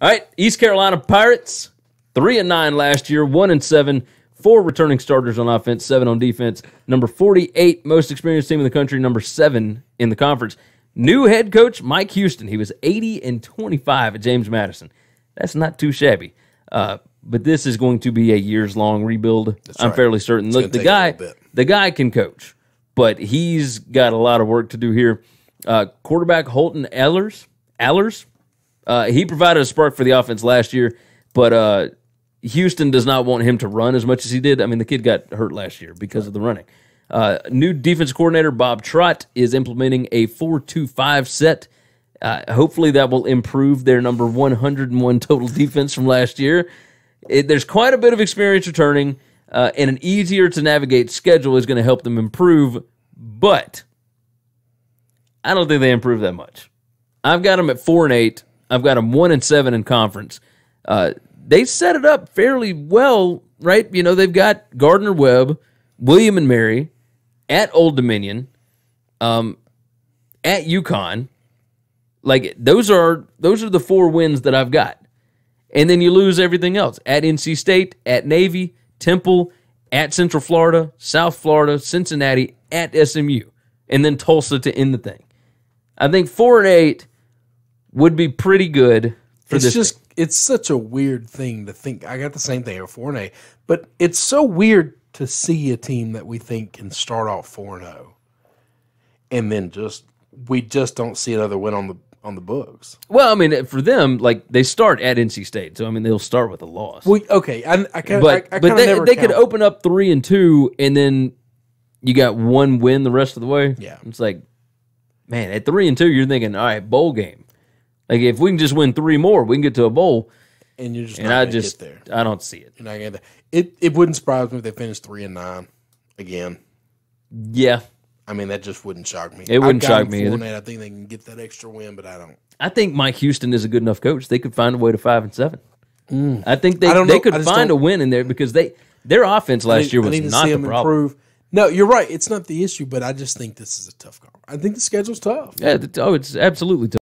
All right, East Carolina Pirates, three and nine last year, one and seven, four returning starters on offense, seven on defense. Number forty-eight most experienced team in the country, number seven in the conference. New head coach Mike Houston. He was eighty and twenty-five at James Madison. That's not too shabby. Uh, but this is going to be a years-long rebuild. I'm right. fairly certain. Look, the guy, the guy can coach, but he's got a lot of work to do here. Uh, quarterback Holton Ellers, Ahlers, uh, he provided a spark for the offense last year, but uh, Houston does not want him to run as much as he did. I mean, the kid got hurt last year because of the running. Uh, new defense coordinator Bob Trott is implementing a four-two-five set. Uh, hopefully, that will improve their number 101 total defense from last year. It, there's quite a bit of experience returning, uh, and an easier to navigate schedule is going to help them improve. But I don't think they improve that much. I've got them at four and eight. I've got them one and seven in conference. Uh, they set it up fairly well, right? You know, they've got Gardner Webb, William and Mary at Old Dominion, um, at UConn. Like those are those are the four wins that I've got, and then you lose everything else at NC State, at Navy, Temple, at Central Florida, South Florida, Cincinnati, at SMU, and then Tulsa to end the thing. I think four and eight would be pretty good for It's this. just it's such a weird thing to think. I got the same thing at four and eight, but it's so weird to see a team that we think can start off four and zero, and then just we just don't see another win on the on the books. well, I mean, uh, for them, like they start at NC State, so I mean they'll start with a loss. We okay. I, I kind but I, I but they they could open up three and two, and then you got one win the rest of the way. Yeah. it's like, man, at three and two, you're thinking, all right, bowl game. Like if we can just win three more, we can get to a bowl. and you're just And I just get there. I don't see it. You're not gonna. It it wouldn't surprise me if they finished three and nine again. Yeah, I mean, that just wouldn't shock me. It wouldn't shock me either. I think they can get that extra win, but I don't. I think Mike Houston is a good enough coach. They could find a way to five and seven. I think they Mm. I don't they could find a don't- win in there because they their offense last need- year was not see the them problem. improve. No, you're right. It's not the issue, but I just think this is a tough call. I think the schedule's tough. Yeah, oh, it's absolutely tough.